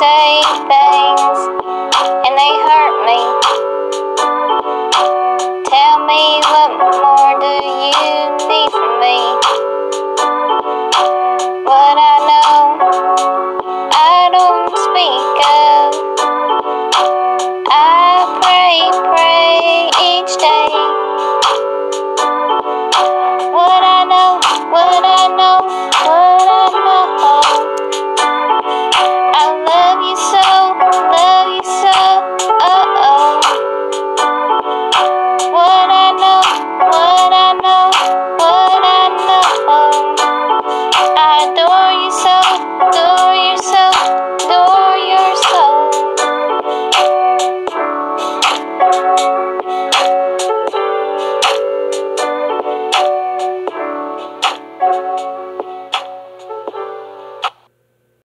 say